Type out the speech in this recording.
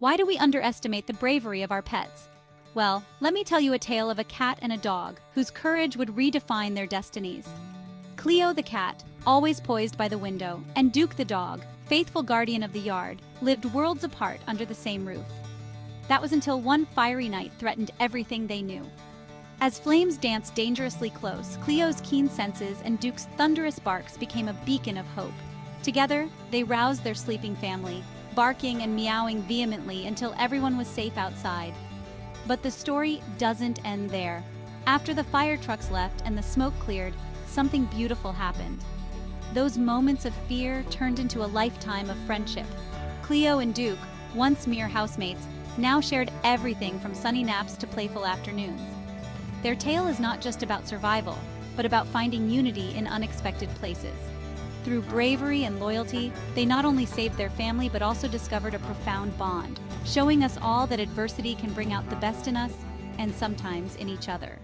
Why do we underestimate the bravery of our pets? Well, let me tell you a tale of a cat and a dog whose courage would redefine their destinies. Cleo the cat, always poised by the window, and Duke the dog, faithful guardian of the yard, lived worlds apart under the same roof. That was until one fiery night threatened everything they knew. As flames danced dangerously close, Cleo's keen senses and Duke's thunderous barks became a beacon of hope. Together, they roused their sleeping family, barking and meowing vehemently until everyone was safe outside. But the story doesn't end there. After the fire trucks left and the smoke cleared, something beautiful happened. Those moments of fear turned into a lifetime of friendship. Cleo and Duke, once mere housemates, now shared everything from sunny naps to playful afternoons. Their tale is not just about survival, but about finding unity in unexpected places. Through bravery and loyalty, they not only saved their family but also discovered a profound bond, showing us all that adversity can bring out the best in us and sometimes in each other.